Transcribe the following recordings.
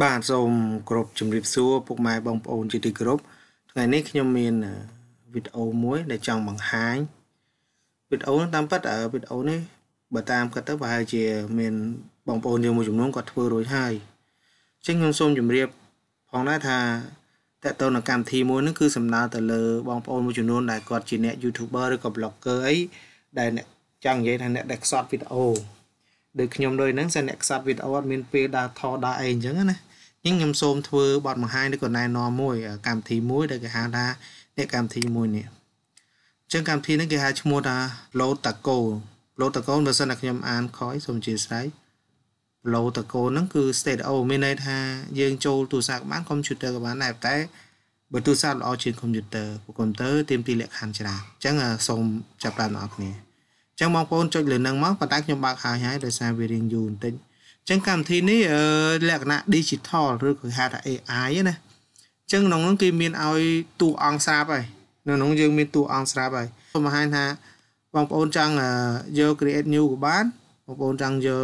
បាទសូមគោរពជំរាបសួរពុកម៉ែបងប្អូនជាទីគោរពថ្ងៃនេះខ្ញុំមានវីដេអូមួយ ដែលចង់បង្ហាញវីដេអូតាមពិតវីដេអូនេះបើតាមគាត់ទៅប្រហែលជាមានបងប្អូនយើងមួយចំនួនគាត់ធ្វើរួចហើយអញ្ចឹងខ្ញុំសូមជម្រាបផងដែរថាតើតើនៅកម្មវិធីមួយនេះគឺសំដៅទៅលើបងប្អូនមួយចំនួនដែលគាត់ជាអ្នក YouTuber ឬក៏ Blogger អីដែលអ្នកចង់និយាយថាអ្នកដែលខ្សត់វីដេអូ ដូចខ្ញុំដូចហ្នឹងសិនអ្នកខ្សត់វីដេអូអត់មានពេលដើរថតដើរអីអញ្ចឹងណាអញ្ចឹងខ្ញុំសូមធ្វើបទបង្ហាញឬក៏ណែនាំមួយកម្មវិធីមួយដែលគេហៅថាអ្នកកម្មវិធីមួយនេះអញ្ចឹងកម្មវិធីនេះគេហៅឈ្មោះថា Load Taco Load Taco បើសិនតែខ្ញុំអានខយសូមអធិស្ឋាន Load Taco ហ្នឹងគឺ stereo មានន័យថាយើងចូលទូរស័ព្ទក៏បានកុំព្យូទ័រក៏បានដែរតែបើទូរស័ព្ទល្អជាងកុំព្យូទ័រព្រោះកុំព្យូទ័រទាមទារលក្ខខណ្ឌច្រើនអញ្ចឹងសូមចាប់តាមអ្នកនរគ្នាអញ្ ចឹងបងប្អូនចុចលើនឹងមកប៉ុន្តែខ្ញុំបើកហើយហើយដោយសារវារៀងយូរបន្តិចអញ្ចឹងកម្មវិធីនេះលក្ខណៈ digital ឬក៏ហៅថា AI ណាអញ្ចឹងក្នុងនោះគេមានឲ្យតួអង្គស្រាប់ហើយនៅក្នុងយើងមានតួអង្គស្រាប់ហើយសូមបង្ហាញថាបងប្អូនចង់យក create new ក៏បានបងប្អូនចង់យក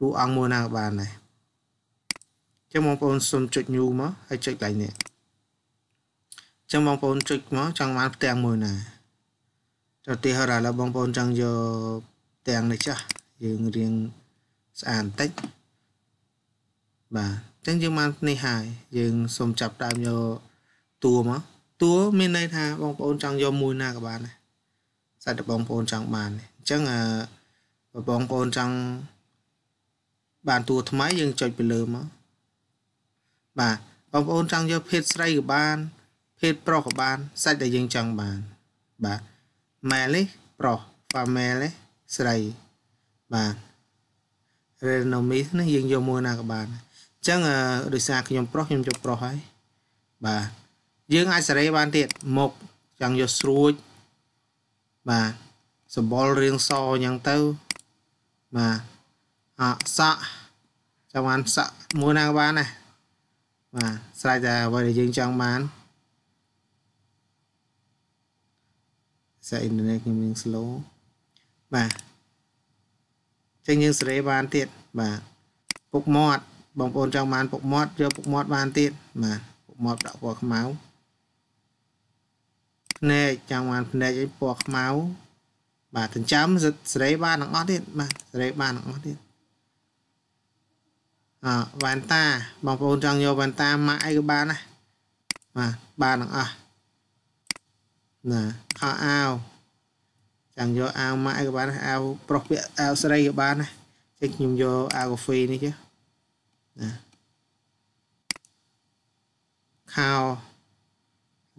តួអង្គមួយណាក៏បានដែរចឹងបងប្អូនសូមចុច new មកហើយចុចកន្លែងនេះចឹងបងប្អូនចុចមកចង់បានផ្ទាំងមួយណា ចុះទីហោរាឥឡូវបងប្អូនចង់យកផ្ទាំងនេះចាស់យើងរៀងស្អាតបន្តិចបាទអញ្ចឹងយើងបាននេះហើយយើងសូមចាប់ដើមយកតួមកតួមានន័យថាបងប្អូនចង់យកមួយណាក៏បានដែរសាច់តែបងប្អូនចង់បានអញ្ចឹងអឺបងប្អូនចង់បានតួថ្មីយើងចុចពីលើមកបាទបងប្អូនចង់យកភេទស្រីក៏បានភេទប្រុសក៏បានសាច់ដែលយើងចង់បានបាទ male ប្រុស female ស្រីបាទ renomis នេះយើងយកមួយណាក៏បានអញ្ចឹងដោយសារខ្ញុំប្រុសខ្ញុំយកប្រុសហើយបាទយើងអាចសេរីបានទៀតមុខចង់យកស្រួចបាទសម្បល់រៀងសអញ្ចឹងទៅបាទអសក់ចង់បានសក់មួយណាក៏បានដែរបាទស្រេចតែអ្វីដែលយើងចង់បាន សាអ៊ីនធឺណិតខ្ញុំមាន slow បាទចឹងយើងសេរីបានទៀតបាទពុកមាត់បងប្អូនចង់បានពុកមាត់យកពុកមាត់បានទៀតបាទពុកមាត់ដាក់ពណ៌ខ្មៅភ្នែកចង់បានភ្នែកអីពណ៌ខ្មៅបាទចិញ្ចាំសេរីបានទាំងអស់ទៀតបាទសេរីបានទាំងអស់ទៀតអវ៉ែនតាបងប្អូនចង់យកវ៉ែនតាម៉ាក់អីក៏បានដែរបាទបានទាំងអស់ ណាខោអាវចង់យកអាវម៉ាក់អីក៏បានអាវប្រុសពាក់អាវស្រីក៏បានដែរចេះខ្ញុំយកអាវកាហ្វេនេះ chứ ណាខោ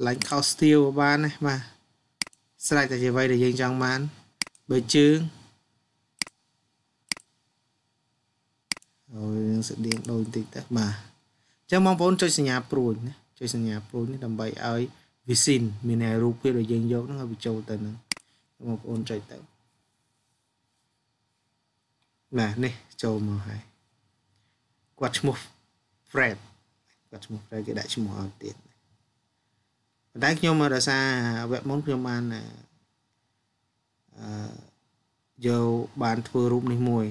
ឡាញ់ខោស្ទៀវក៏បានដែរបាទស្រេចតែជាអ្វីដែលយើងចង់បានបើជើងអូយនឹងស្តៀងដូចបន្តិចទៅបាទអញ្ចឹងបងប្អូនចុចសញ្ញាព្រួយណាចុចសញ្ញាព្រួយនេះដើម្បីឲ្យ វាស៊ីនមានរូបភាពដែលយើងយកហ្នឹងឲ្យវាចូលទៅហ្នឹងបងប្អូនចុចទៅណានេះចូលមកហើយគាត់ឈ្មោះ Fred គាត់ឈ្មោះ Fred គេដាក់ឈ្មោះឲ្យទៀតប៉ុន្តែខ្ញុំដោយសារវគ្គមុនខ្ញុំបានអឺយកបានធ្វើរូបនេះមួយ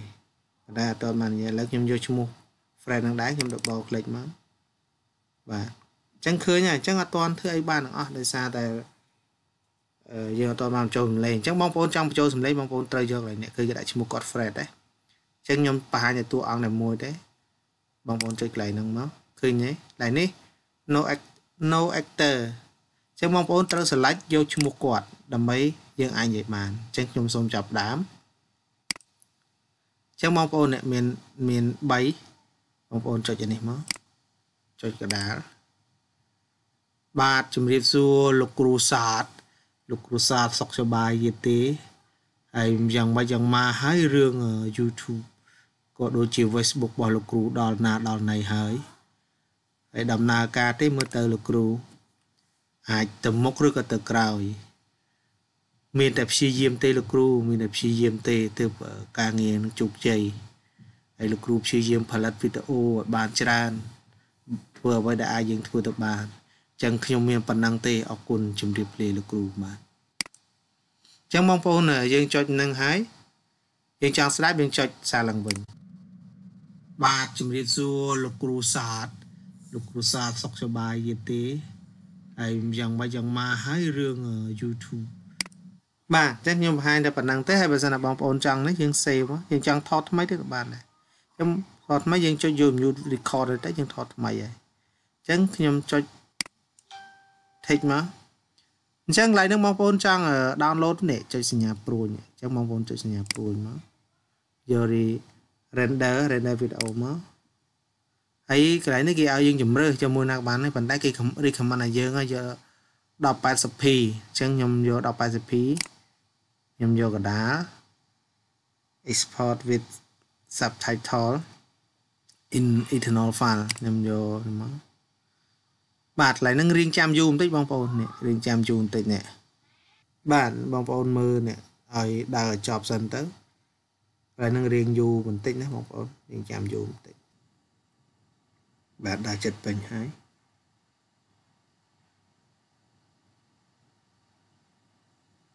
ប៉ុន្តែអត់ទាន់បាននិយាយឥឡូវខ្ញុំយកឈ្មោះ Fred នឹងដែរខ្ញុំ double click មកបាទអញ្ ចឹងឃើញហើយអញ្ចឹងអត់ទាន់ធ្វើអីបានទាំងអស់ដោយសារតែយើងអត់បានបញ្ចូលសំឡេងអញ្ចឹងបងប្អូនចង់បញ្ចូលសំឡេងបងប្អូនត្រូវយកនេះគឺគេដាក់ឈ្មោះគាត់ Fred ដែរអញ្ចឹងខ្ញុំបង្ហាញឲ្យតួអង្គតែមួយទេបងប្អូនចុចកន្លែងហ្នឹងមកឃើញទេកន្លែងនេះ no no actor អញ្ចឹងបងប្អូនត្រូវ select យកឈ្មោះគាត់ដើម្បីយើងអាចនិយាយបានអញ្ចឹងខ្ញុំសូមចាប់ដើមអញ្ចឹងបងប្អូនអ្នកមានមាន3បងប្អូនចុចនេះមកចុចកដាល បាទជំរាបសួរលោកគ្រូសាទលោកគ្រូសាទសុខសប្បាយយេទេហើយយ៉ាងម៉េចយ៉ាងម៉ាហើយរឿង YouTube ក៏ដូចជា Facebook របស់លោកគ្រូដល់ណាដល់ណីហើយហើយដំណើរការទេមើលទៅលោកគ្រូ អាចទៅមុខឬក៏ទៅក្រោយ មានតែព្យាយាមទេលោកគ្រូ មានតែព្យាយាមទេទើបការងារនឹងជោគជ័យហើយលោកគ្រូព្យាយាមផលិតវីដេអូឲ្យបានច្រើនធ្វើអ្វីដែលអាចយើងធ្វើទៅបាន ចឹងខ្ញុំមានប៉ុណ្ណឹងទេអរគុណជំរាបលាលោកគ្រូបាទចឹងបងប្អូនយើងចុចនឹងហើយយើងចង់ស្ដាប់យើងចុចសារឡើងវិញបាទជំរាបសួរលោកគ្រូសាទលោកគ្រូសាទសុខសប្បាយយទេហើយយ៉ាងម៉េចយ៉ាងម៉ាហើយរឿង YouTube បាទចឹងខ្ញុំបង្ហាញតែប៉ុណ្្នឹងទេហើយបើសិនណាបងប្អូនចង់នេះយើង save យើងចង់ថតថ្មីទៅក៏បានដែរខ្ញុំថតថ្មីយើងចុចយក mute record ទៅយើងថតថ្មីហើយអញ្ចឹងខ្ញុំចុច take មកអញ្ចឹងកន្លែងហ្នឹងបងប្អូនចង់ download នេះចុចសញ្ញាព្រួញអញ្ចឹងបងប្អូនចុចសញ្ញាព្រួញមកយក render render video មកហើយកន្លែងនេះគេឲ្យយើងជំរើសជាមួយណាបានទេប៉ុន្តែគេ recommend ឲ្យយើងយក 1080p អញ្ចឹងខ្ញុំយក 1080p ខ្ញុំយកកដាល export with subtitle in eternal file ខ្ញុំយកមក បាទកន្លែងហ្នឹងរៀងចាំយូរបន្តិចបងប្អូននេះរៀងចាំយូរបន្តិចនេះបាទបងប្អូនមើលនេះឲ្យដើរឲ្យចប់សិនទៅកន្លែងហ្នឹងរៀងយូរបន្តិចណាបងប្អូនរៀងចាំយូរបន្តិចបាទដើរចិត្តពេញហើយ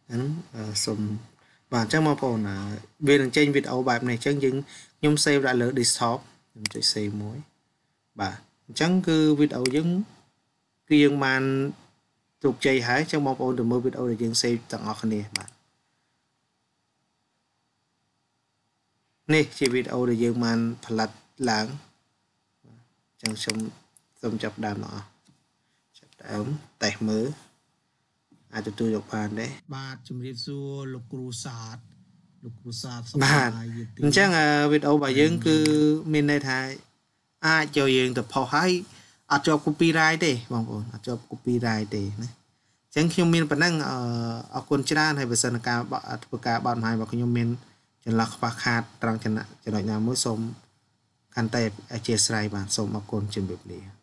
ហ្នឹងសូមបាទអញ្ចឹងបងប្អូនវានឹងចេញវីដេអូបែបនេះអញ្ចឹងយើងខ្ញុំ save ដាក់លើ desktop ខ្ញុំចុច save មួយបាទអញ្ចឹងគឺវីដេអូយើង គឺយើងបានជោគជ័យហើយអញ្ចឹងបងប្អូនទៅមើលវីដេអូដែលយើង save ទាំងអស់គ្នាបាទនេះជាវីដេអូដែលយើងបានផលិតឡើងអញ្ចឹងខ្ញុំសូមចាប់ដើមទាំងអស់ចាប់ដើមតេស្តមើលអាចទទួលយកបានដែរបាទជំរាបសួរលោកគ្រូសាទលោកគ្រូសាទសុខសប្បាយទេអញ្ចឹងវីដេអូរបស់យើងគឺមានន័យថាអាចយកយើងទៅផុសហើយ អត់ជាប់ copyright ទេបងប្អូនអត់ជាប់ copyright ទេណាអញ្ចឹងខ្ញុំមានប៉ុណ្ណឹងអរគុណច្រើនហើយបើសិនការធ្វើការបោតបង្ហាញរបស់ខ្ញុំមានចន្លោះខ្វះខាតត្រង់ចំណុចណាមួយសូមកាន់តែអធិស្ឋានបាទសូមអរគុណជំរាបលា